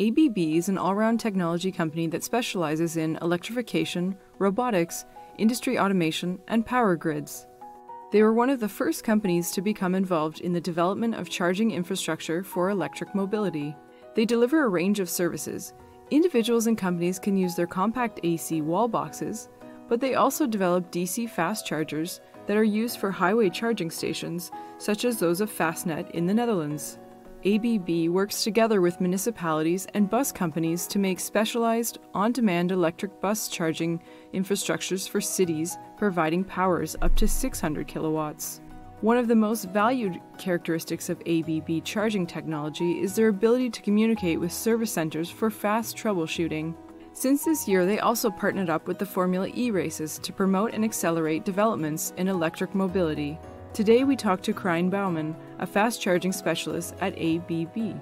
ABB is an all round technology company that specializes in electrification, robotics, industry automation, and power grids. They were one of the first companies to become involved in the development of charging infrastructure for electric mobility. They deliver a range of services. Individuals and companies can use their compact AC wall boxes, but they also develop DC fast chargers that are used for highway charging stations, such as those of Fastned in the Netherlands. ABB works together with municipalities and bus companies to make specialized, on demand electric bus charging infrastructures for cities, providing powers up to 600 kilowatts. One of the most valued characteristics of ABB charging technology is their ability to communicate with service centers for fast troubleshooting. Since this year, they also partnered up with the Formula E races to promote and accelerate developments in electric mobility. Today we talk to Crijn Bouwman, a fast charging specialist at ABB.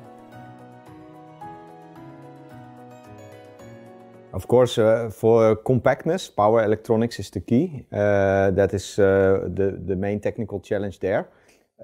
Of course, uh, for compactness, power electronics is the key. Uh, that is uh, the, the main technical challenge there.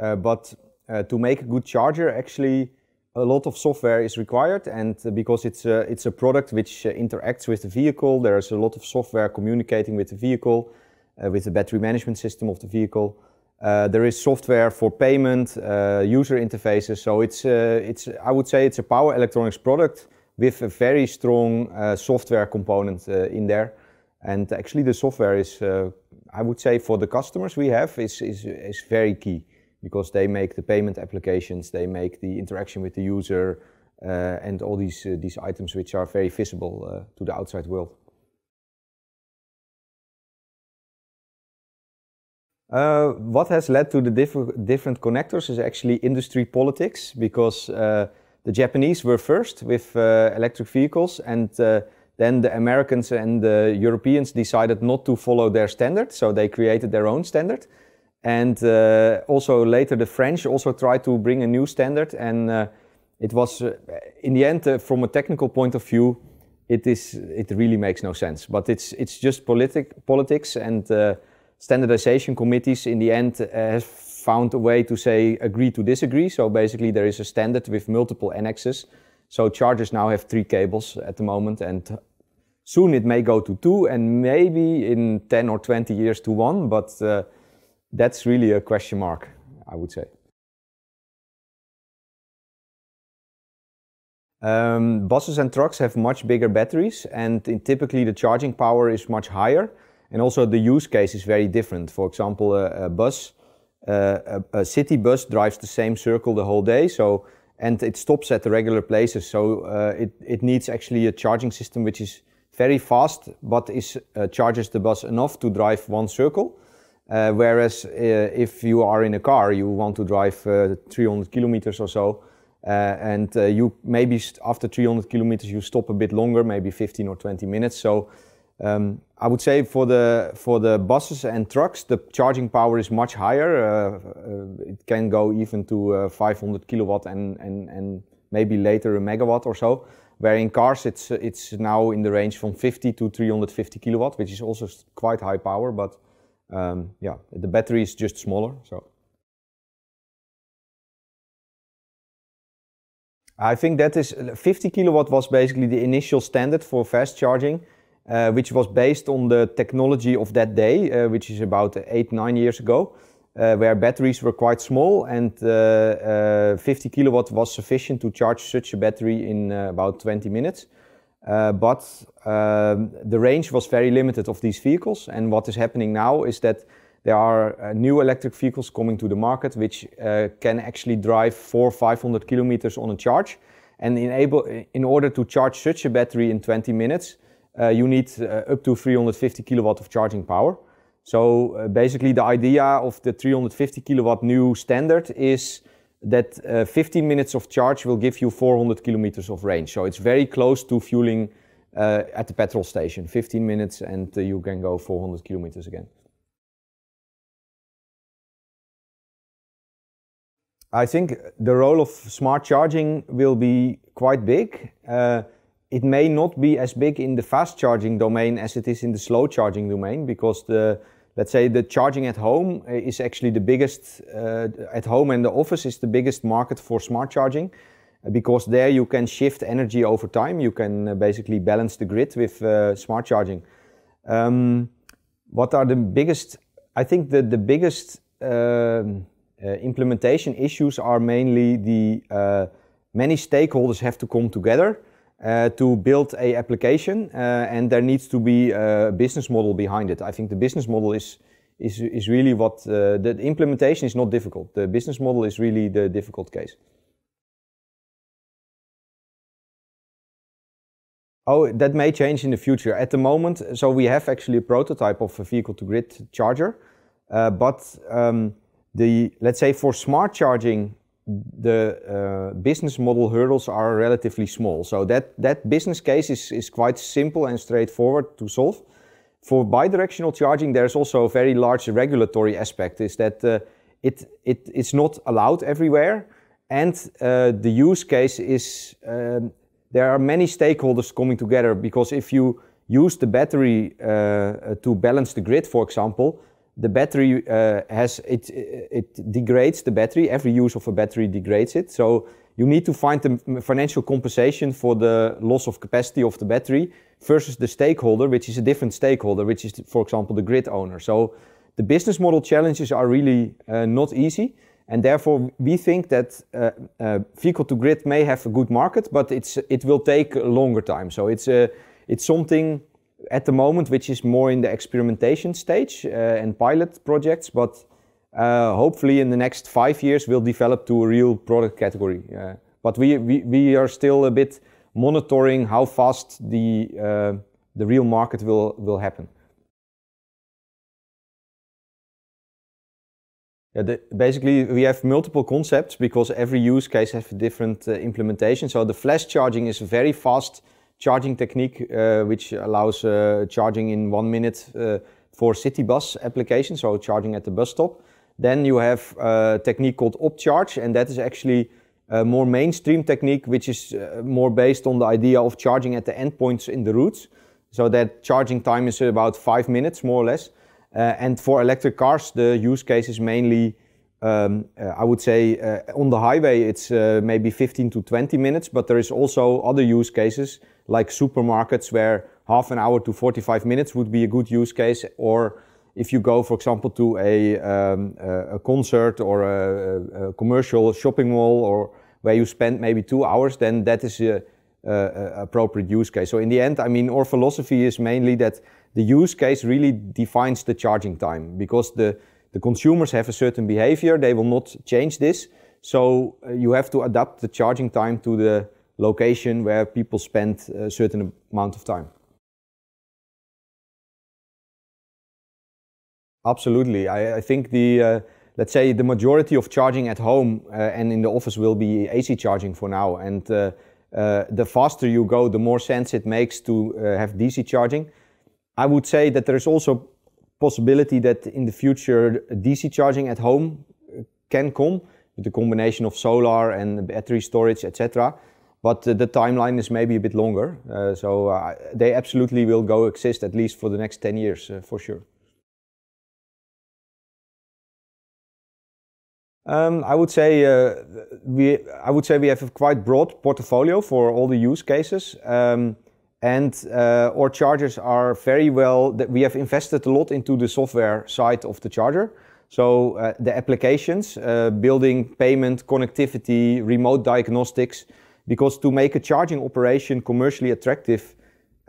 Uh, but uh, to make a good charger, actually, a lot of software is required. And because it's a, it's a product which uh, interacts with the vehicle, there's a lot of software communicating with the vehicle, with the battery management system of the vehicle. Uh, there is software for payment, uh, user interfaces. So it's, uh, it's, I would say it's a power electronics product with a very strong uh, software component uh, in there. And actually the software is, uh, I would say for the customers we have, is, is, is very key because they make the payment applications, they make the interaction with the user and all these, these items which are very visible to the outside world. Uh, what has led to the diff different connectors is actually industry politics because uh, the Japanese were first with uh, electric vehicles and uh, then the Americans and the Europeans decided not to follow their standard, so they created their own standard. And uh, also later the French also tried to bring a new standard and uh, it was, in the end, from a technical point of view, it is it really makes no sense. But it's it's just politic politics and standardization committees in the end uh, have found a way to say agree to disagree. So basically there is a standard with multiple annexes. So chargers now have three cables at the moment and soon it may go to two and maybe in 10 or 20 years to one, but uh, that's really a question mark, I would say. Um, buses and trucks have much bigger batteries and typically the charging power is much higher. And also the use case is very different. For example, a, a bus, uh, a, a, city bus drives the same circle the whole day. So, and it stops at the regular places. So uh, it, it needs actually a charging system which is very fast, but is uh, charges the bus enough to drive one circle. Uh, whereas uh, if you are in a car, you want to drive uh, 300 kilometers or so, and you maybe after 300 kilometers you stop a bit longer, maybe 15 or 20 minutes. So um, I would say for the for the buses and trucks, the charging power is much higher. Uh, uh, it can go even to uh, 500 kilowatt and, and and maybe later a megawatt or so. Where in cars, it's it's now in the range from 50 to 350 kilowatt, which is also quite high power. But um, yeah, the battery is just smaller. So. I think that is 50 kilowatt was basically the initial standard for fast charging uh, which was based on the technology of that day, uh, which is about eight, nine years ago, uh, where batteries were quite small and uh, uh, 50 kilowatt was sufficient to charge such a battery in uh, about 20 minutes. but um, the range was very limited of these vehicles. And what is happening now is that there are new electric vehicles coming to the market which can actually drive four, 500 kilometers on a charge. And enable, in order to charge such a battery in 20 minutes, you need uh, up to 350 kilowatt of charging power. So uh, basically the idea of the 350 kilowatt new standard is that 15 minutes of charge will give you 400 kilometers of range. So it's very close to fueling at the petrol station. 15 minutes and you can go 400 kilometers again. I think the role of smart charging will be quite big. Uh, it may not be as big in the fast charging domain as it is in the slow charging domain because the let's say the charging at home is actually the biggest uh, at home and the office is the biggest market for smart charging because there you can shift energy over time. You can uh, basically balance the grid with uh, smart charging. Um, what are the biggest? I think the the biggest uh, implementation issues are mainly the many stakeholders have to come together uh, to build a application, and there needs to be a business model behind it. I think the business model is is is really what the implementation is not difficult. The business model is really the difficult case. Oh, that may change in the future. At the moment, so we have actually a prototype of a vehicle-to-grid charger, uh, but um, the let's say for smart charging, the uh, business model hurdles are relatively small. So that that business case is is quite simple and straightforward to solve. For bidirectional charging, there's also a very large regulatory aspect. Is that uh, it it it's not allowed everywhere, and uh, the use case is. Um, there are many stakeholders coming together because if you use the battery uh, to balance the grid, for example, the battery uh, has it, it degrades the battery. Every use of a battery degrades it. So you need to find the financial compensation for the loss of capacity of the battery versus the stakeholder, which is a different stakeholder, which is, for example, the grid owner. So the business model challenges are really uh, not easy. And therefore, we think that uh, uh, vehicle to grid may have a good market, but it's, it will take a longer time. So it's, a, it's something at the moment which is more in the experimentation stage uh, and pilot projects, but uh, hopefully in the next five years will develop to a real product category. Uh, but we, we, we are still a bit monitoring how fast the, the real market will, will happen. Yeah, the, basically, we have multiple concepts because every use case has a different uh, implementation. So the flash charging is very fast charging technique, uh, which allows uh, charging in one minute uh, for city bus applications, so charging at the bus stop. Then you have a technique called OppCharge, and that is actually a more mainstream technique, which is more based on the idea of charging at the endpoints in the routes. So that charging time is about five minutes, more or less. Uh, and for electric cars, the use case is mainly, um, uh, I would say, uh, on the highway, it's maybe 15 to 20 minutes, but there is also other use cases like supermarkets where half an hour to 45 minutes would be a good use case. Or if you go, for example, to a, um, a concert or a, a, commercial shopping mall or where you spend maybe two hours, then that is a, a, appropriate use case. So in the end, I mean, our philosophy is mainly that the use case really defines the charging time because the, the consumers have a certain behavior. They will not change this. So uh, you have to adapt the charging time to the location where people spend a certain amount of time. Absolutely. I, I think the, uh, let's say the majority of charging at home uh, and in the office will be AC charging for now. And uh, uh, the faster you go, the more sense it makes to uh, have DC charging. I would say that there is also possibility that in the future DC charging at home uh, can come with a combination of solar and battery storage, etc. But the timeline is maybe a bit longer. Uh, so uh, they absolutely will go exist at least for the next 10 years uh, for sure. Um, I would say uh, we I would say we have a quite broad portfolio for all the use cases. Um, and uh, our chargers are very well, that we have invested a lot into the software side of the charger. So uh, the applications, building payment, connectivity, remote diagnostics, because to make a charging operation commercially attractive,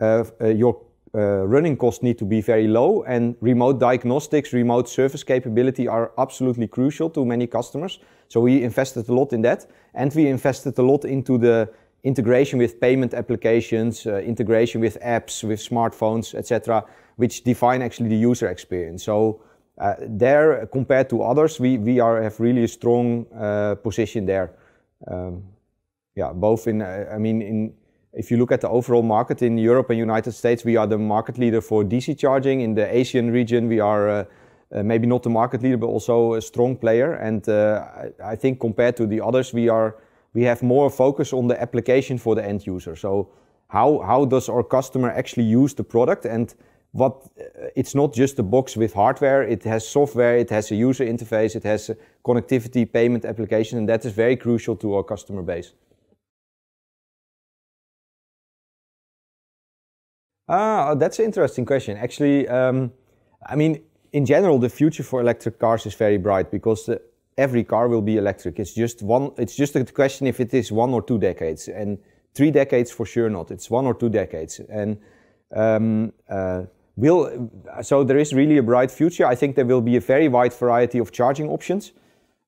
uh, uh, your uh, running costs need to be very low and remote diagnostics, remote service capability are absolutely crucial to many customers. So we invested a lot in that and we invested a lot into the integration with payment applications, uh, integration with apps, with smartphones, etc., which define actually the user experience. So uh, there, compared to others, we, we are have really a strong uh, position there. Um, yeah, both in, uh, I mean, in if you look at the overall market in Europe and United States, we are the market leader for DC charging. In the Asian region, we are uh, uh, maybe not the market leader, but also a strong player. And uh, I, I, think compared to the others, we are we have more focus on the application for the end user. So how, how does our customer actually use the product and what uh, it's not just a box with hardware it has software it has a user interface it has connectivity payment application and that is very crucial to our customer base Ah, that's an interesting question. Actually, um, I mean, in general, the future for electric cars is very bright because the, every car will be electric. It's just one. It's just a question if it is one or two decades, and three decades for sure not. It's one or two decades, and um, uh, will so there is really a bright future. I think there will be a very wide variety of charging options.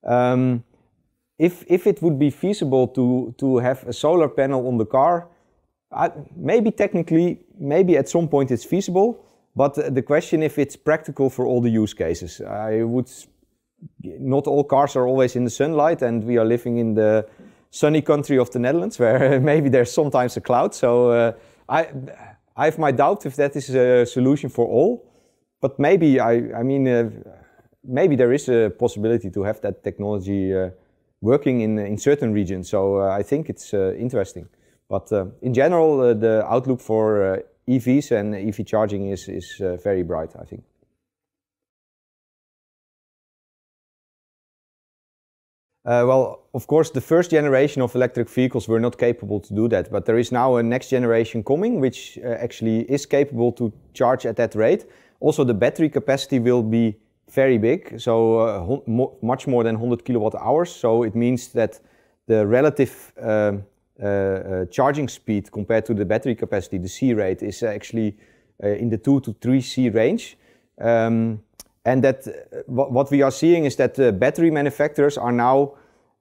Um, if if it would be feasible to to have a solar panel on the car, I, maybe technically, maybe at some point it's feasible. But the question is if it's practical for all the use cases, I would. Not all cars are always in the sunlight, and we are living in the sunny country of the Netherlands, where maybe there's sometimes a cloud. So uh, I, I have my doubt if that is a solution for all. But maybe I, I mean, uh, maybe there is a possibility to have that technology uh, working in in certain regions. So uh, I think it's uh, interesting. But uh, in general, uh, the outlook for uh, EVs and EV charging is, is very bright, I think. Uh, well, of course, the first generation of electric vehicles were not capable to do that, but there is now a next generation coming, which uh, actually is capable to charge at that rate. Also, the battery capacity will be very big, so uh, mo much more than 100 kilowatt hours. So it means that the relative um, charging speed compared to the battery capacity, the C rate, is actually uh, in the 2 to 3 C range. Um, and that what we are seeing is that the battery manufacturers are now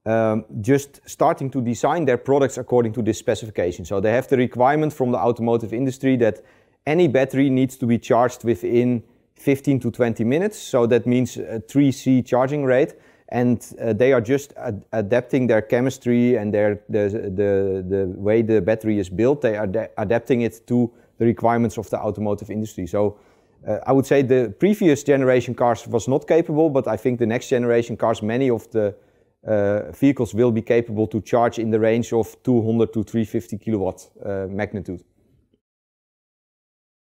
um, just starting to design their products according to this specification. So they have the requirement from the automotive industry that any battery needs to be charged within 15 to 20 minutes. So that means a 3C charging rate and uh, they are just ad adapting their chemistry and their the, the the way the battery is built. They are adapting it to the requirements of the automotive industry. So. Uh, I would say the previous generation cars was not capable, but I think the next generation cars, many of the uh, vehicles will be capable to charge in the range of 200 to 350 kilowatt uh, magnitude.